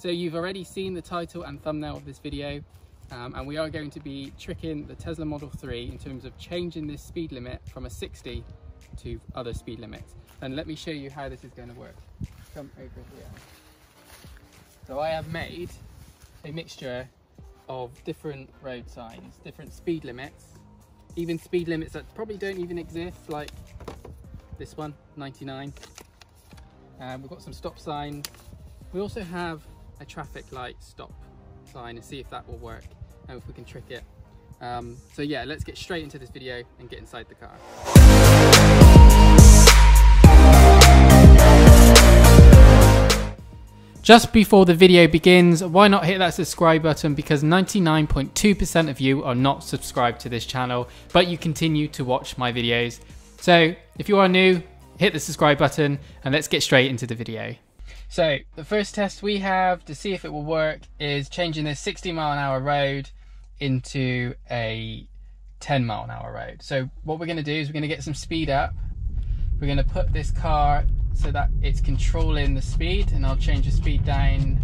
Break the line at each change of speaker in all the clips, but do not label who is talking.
So you've already seen the title and thumbnail of this video um, and we are going to be tricking the Tesla Model 3 in terms of changing this speed limit from a 60 to other speed limits. And let me show you how this is going to work. Come over here. So I have made a mixture of different road signs, different speed limits, even speed limits that probably don't even exist, like this one, 99. Um, we've got some stop signs. We also have a traffic light stop sign and see if that will work and if we can trick it. Um, so yeah, let's get straight into this video and get inside the car. Just before the video begins, why not hit that subscribe button because 99.2% of you are not subscribed to this channel, but you continue to watch my videos. So if you are new, hit the subscribe button and let's get straight into the video. So the first test we have to see if it will work is changing this 60 mile an hour road into a 10 mile an hour road. So what we're going to do is we're going to get some speed up. We're going to put this car so that it's controlling the speed and I'll change the speed down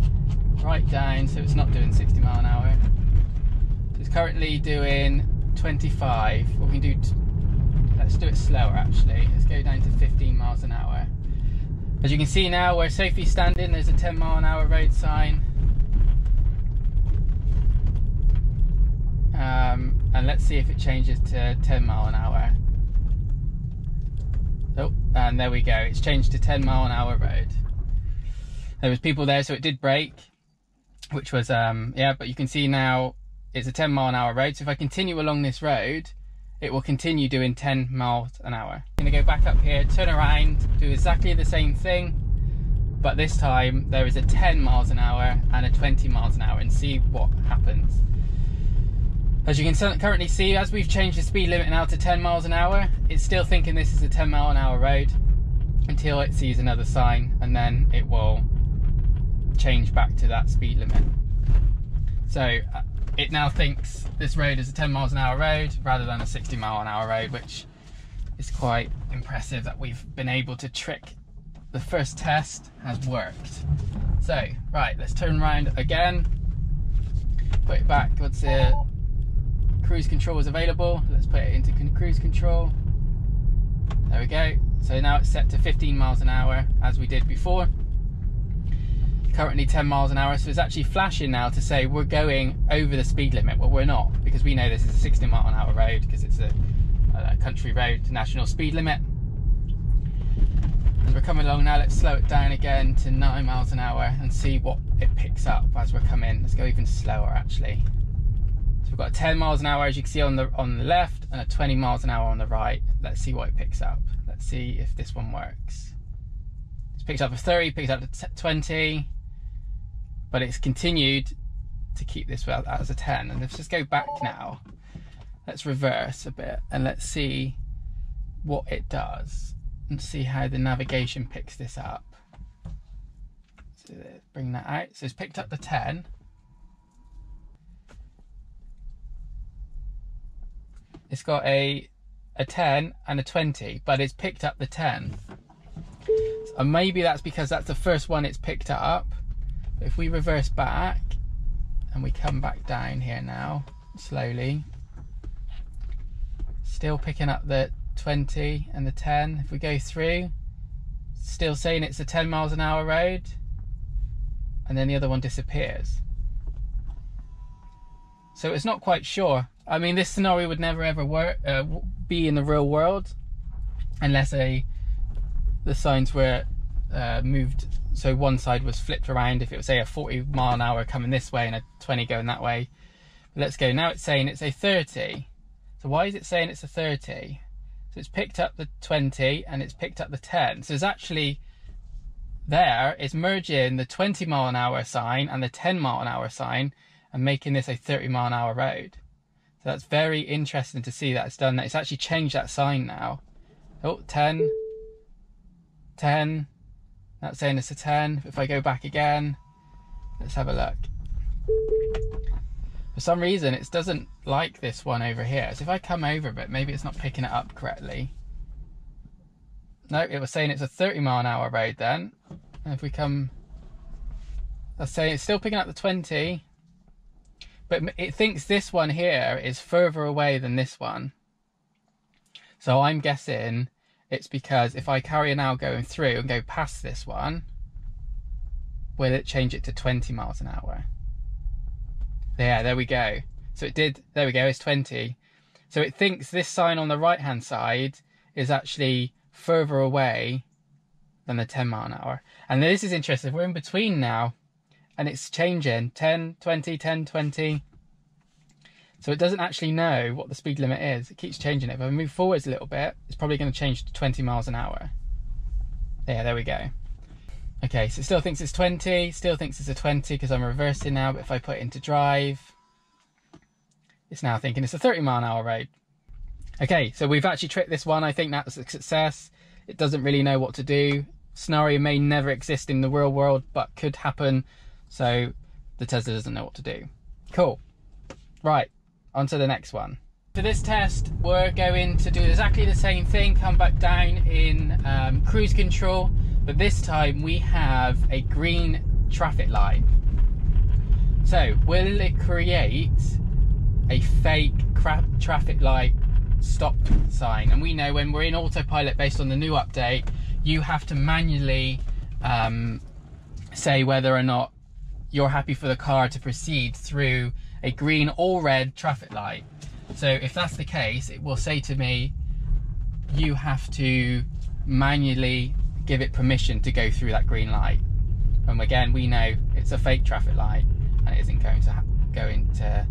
right down so it's not doing 60 mile an hour. So it's currently doing 25. We can do, let's do it slower actually. Let's go down to 15 miles an hour. As you can see now where Sophie's standing, there's a 10 mile an hour road sign. Um, and let's see if it changes to 10 mile an hour. Oh, and there we go. It's changed to 10 mile an hour road. There was people there, so it did brake, which was, um, yeah, but you can see now it's a 10 mile an hour road. So if I continue along this road, it will continue doing 10 miles an hour. I'm gonna go back up here, turn around, do exactly the same thing, but this time there is a 10 miles an hour and a 20 miles an hour and see what happens. As you can currently see, as we've changed the speed limit now to 10 miles an hour, it's still thinking this is a 10 mile an hour road until it sees another sign and then it will change back to that speed limit. So uh, it now thinks this road is a 10 miles an hour road rather than a 60 mile an hour road, which is quite impressive that we've been able to trick. The first test has worked. So, right, let's turn around again. Put it back, what's it? Cruise control is available. Let's put it into cruise control. There we go. So now it's set to 15 miles an hour as we did before currently 10 miles an hour so it's actually flashing now to say we're going over the speed limit well we're not because we know this is a 60 mile an hour road because it's a, a country road national speed limit. As we're coming along now let's slow it down again to 9 miles an hour and see what it picks up as we're coming. Let's go even slower actually. So we've got 10 miles an hour as you can see on the on the left and a 20 miles an hour on the right. Let's see what it picks up. Let's see if this one works. It's picked up a 30 picked up a 20 but it's continued to keep this as a 10 and let's just go back now. Let's reverse a bit and let's see what it does and see how the navigation picks this up. So let's bring that out. So it's picked up the 10 it's got a a 10 and a 20 but it's picked up the 10 and maybe that's because that's the first one it's picked up if we reverse back and we come back down here now, slowly, still picking up the 20 and the 10. If we go through, still saying it's a 10 miles an hour road, and then the other one disappears. So it's not quite sure. I mean, this scenario would never ever work, uh, be in the real world unless a the signs were uh, moved so one side was flipped around if it was say a 40 mile an hour coming this way and a 20 going that way let's go. Now it's saying it's a 30 so why is it saying it's a 30 so it's picked up the 20 and it's picked up the 10 so it's actually there it's merging the 20 mile an hour sign and the 10 mile an hour sign and making this a 30 mile an hour road. So that's very interesting to see that it's done that. It's actually changed that sign now. Oh 10 10 that's saying it's a 10. If I go back again, let's have a look. For some reason, it doesn't like this one over here. So if I come over a bit, maybe it's not picking it up correctly. No, it was saying it's a 30 mile an hour road then. And if we come Let's say it's still picking up the 20, but it thinks this one here is further away than this one. So I'm guessing it's because if I carry an hour going through and go past this one, will it change it to 20 miles an hour? Yeah, there we go. So it did, there we go, it's 20. So it thinks this sign on the right hand side is actually further away than the 10 mile an hour. And this is interesting. We're in between now and it's changing 10, 20, 10, 20. So it doesn't actually know what the speed limit is. It keeps changing it. If I move forwards a little bit, it's probably going to change to 20 miles an hour. Yeah, there we go. Okay, so it still thinks it's 20, still thinks it's a 20 because I'm reversing now, but if I put it into drive, it's now thinking it's a 30 mile an hour road. Okay, so we've actually tricked this one. I think that's a success. It doesn't really know what to do. Scenario may never exist in the real world, but could happen. So the Tesla doesn't know what to do. Cool. Right, on to the next one. For this test, we're going to do exactly the same thing, come back down in um, cruise control, but this time we have a green traffic light. So, will it create a fake traffic light stop sign? And we know when we're in autopilot based on the new update, you have to manually um, say whether or not you're happy for the car to proceed through a green or red traffic light. So if that's the case, it will say to me, you have to manually give it permission to go through that green light. And again, we know it's a fake traffic light and it isn't going to go into,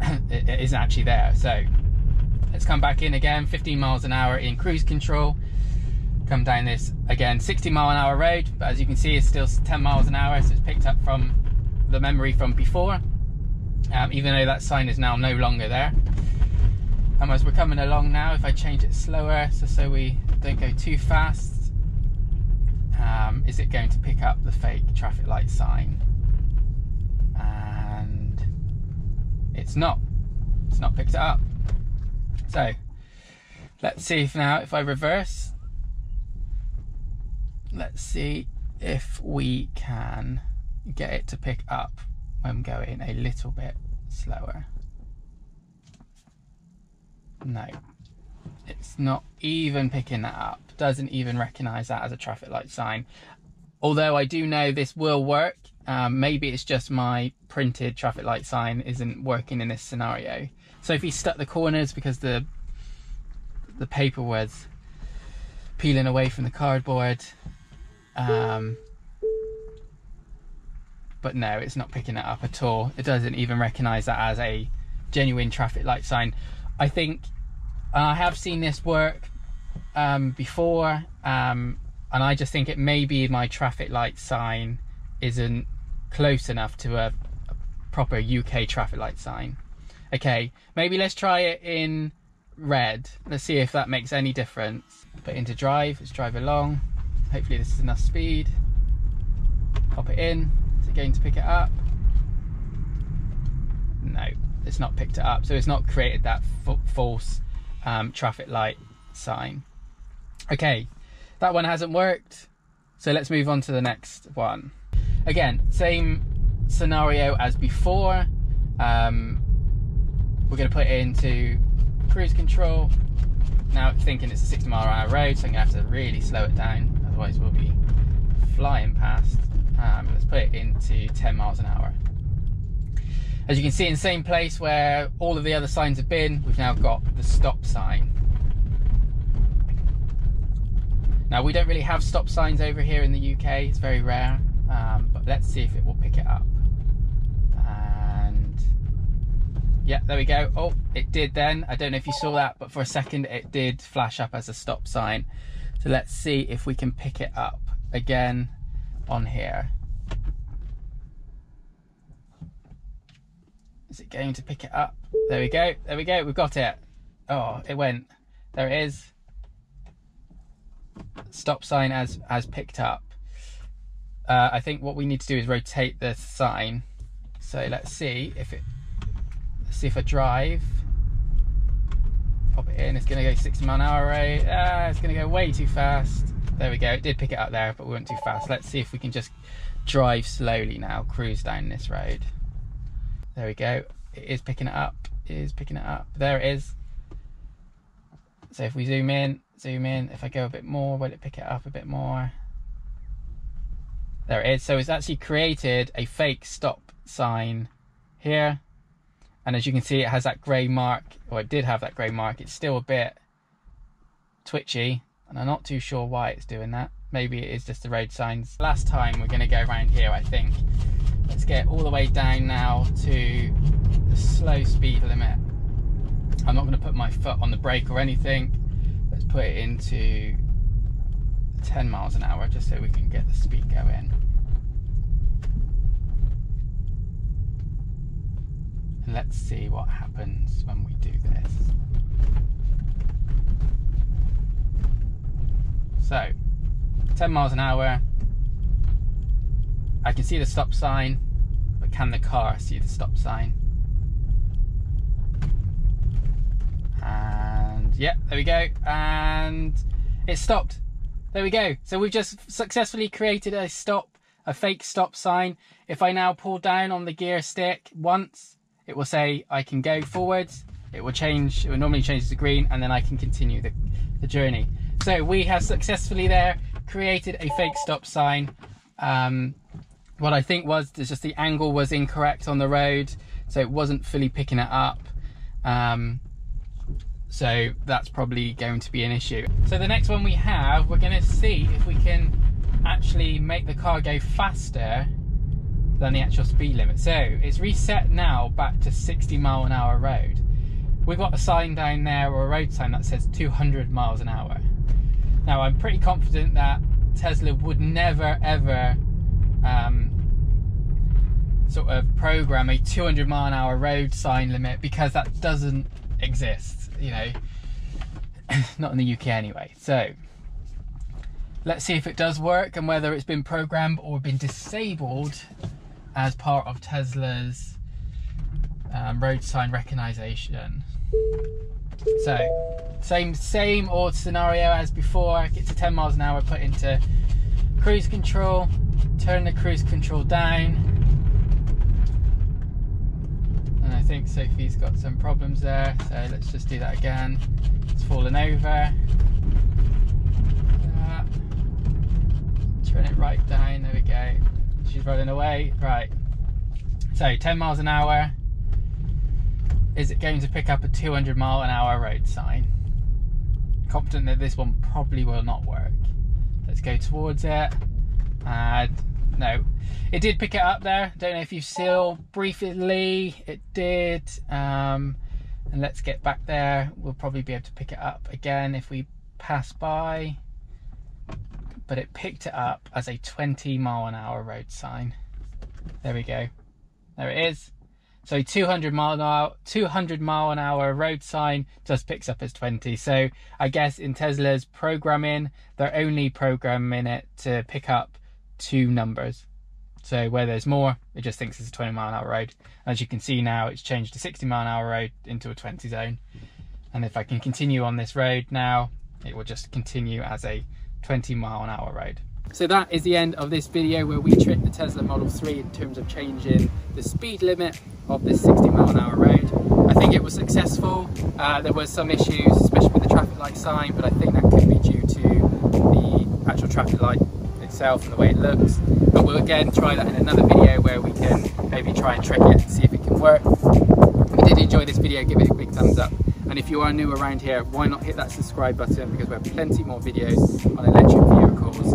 it isn't actually there. So let's come back in again, 15 miles an hour in cruise control. Come down this, again, 60 mile an hour road, but as you can see, it's still 10 miles an hour, so it's picked up from the memory from before um, even though that sign is now no longer there. And as we're coming along now, if I change it slower, so, so we don't go too fast, um, is it going to pick up the fake traffic light sign? And it's not. It's not picked it up. So let's see if now, if I reverse, let's see if we can get it to pick up I'm going a little bit slower. No, it's not even picking that up. Doesn't even recognize that as a traffic light sign. Although I do know this will work. Um, maybe it's just my printed traffic light sign isn't working in this scenario. So if he stuck the corners because the the paper was peeling away from the cardboard, um, but no, it's not picking it up at all. It doesn't even recognize that as a genuine traffic light sign. I think, I have seen this work um, before, um, and I just think it may be my traffic light sign isn't close enough to a, a proper UK traffic light sign. Okay, maybe let's try it in red. Let's see if that makes any difference. Put into drive, let's drive along. Hopefully this is enough speed. Pop it in going to pick it up? No, it's not picked it up. So it's not created that false um, traffic light sign. Okay, that one hasn't worked. So let's move on to the next one. Again, same scenario as before. Um, we're going to put it into cruise control. Now thinking it's a 60 mile an hour road, so I'm going to have to really slow it down, otherwise we'll be flying past. Um, let's put it into 10 miles an hour. As you can see in the same place where all of the other signs have been, we've now got the stop sign. Now we don't really have stop signs over here in the UK, it's very rare, um, but let's see if it will pick it up. And yeah, there we go. Oh, it did then. I don't know if you saw that, but for a second it did flash up as a stop sign. So let's see if we can pick it up. Again, on here. Is it going to pick it up? There we go. There we go. We've got it. Oh, it went. There it is. Stop sign as as picked up. Uh, I think what we need to do is rotate the sign. So let's see if it. Let's see if I drive. Pop it in. It's going to go 60 mile an hour rate. Ah, it's going to go way too fast. There we go. It did pick it up there, but we went too fast. Let's see if we can just drive slowly now, cruise down this road. There we go. It is picking it up. It is picking it up. There it is. So if we zoom in, zoom in, if I go a bit more, will it pick it up a bit more? There it is. So it's actually created a fake stop sign here. And as you can see, it has that grey mark, or it did have that grey mark. It's still a bit twitchy, and I'm not too sure why it's doing that. Maybe it is just the road signs. Last time we're gonna go around here, I think. Let's get all the way down now to the slow speed limit. I'm not going to put my foot on the brake or anything. Let's put it into 10 miles an hour just so we can get the speed going. And let's see what happens when we do this. So, 10 miles an hour. I can see the stop sign, but can the car see the stop sign? And yeah, there we go. And it stopped. There we go. So we've just successfully created a stop, a fake stop sign. If I now pull down on the gear stick once, it will say I can go forwards. It will change, it will normally change to green and then I can continue the, the journey. So we have successfully there created a fake stop sign. Um, what I think was just the angle was incorrect on the road. So it wasn't fully picking it up. Um, so that's probably going to be an issue. So the next one we have, we're going to see if we can actually make the car go faster than the actual speed limit. So it's reset now back to 60 mile an hour road. We've got a sign down there or a road sign that says 200 miles an hour. Now I'm pretty confident that Tesla would never ever um, sort of program a 200 mile an hour road sign limit because that doesn't exist you know, not in the UK anyway. So let's see if it does work and whether it's been programmed or been disabled as part of Tesla's um, road sign recognition. So same same old scenario as before. I Get to 10 miles an hour, put into cruise control, turn the cruise control down And I think Sophie's got some problems there, so let's just do that again. It's fallen over. Turn it right down, there we go. She's running away, right. So 10 miles an hour. Is it going to pick up a 200 mile an hour road sign? Confident that this one probably will not work. Let's go towards it. And no. It did pick it up there. Don't know if you still briefly. It did. Um, and let's get back there. We'll probably be able to pick it up again if we pass by. But it picked it up as a 20 mile an hour road sign. There we go. There it is so 200 mile an hour 200 mile an hour road sign just picks up as 20 so i guess in tesla's programming they're only programming it to pick up two numbers. So where there's more, it just thinks it's a 20 mile an hour road. As you can see now, it's changed to 60 mile an hour road into a 20 zone. And if I can continue on this road now, it will just continue as a 20 mile an hour road. So that is the end of this video where we tricked the Tesla Model 3 in terms of changing the speed limit of this 60 mile an hour road. I think it was successful. Uh, there were some issues, especially with the traffic light sign, but I think that could be due to the actual traffic light itself and the way it looks. But we'll again try that in another video where we can maybe try and trick it and see if it can work. If you did enjoy this video, give it a big thumbs up. And if you are new around here, why not hit that subscribe button because we have plenty more videos on electric vehicles,